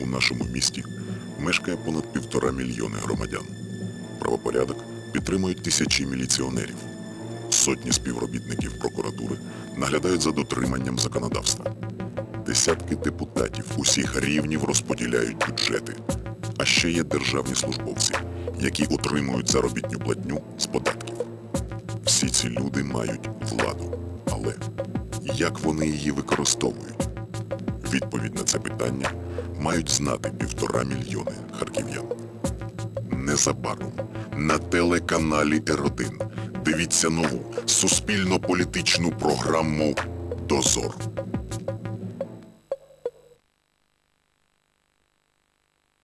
нашому місті мешкає понад півтора мільйони громадян. Правопорядок підтримують тисячі міліціонерів. Сотні співробітників прокуратури наглядають за дотриманням законодавства. Десятки депутатів усіх рівнів розподіляють бюджети. А ще є державні службовці, які отримують заробітню платню з податків. Всі ці люди мають владу. Але як вони її використовують? Відповідь на це питання мають знати півтора мільйони харків'ян. Незабаром на телеканалі Р1 дивіться нову суспільно-політичну програму Дозор.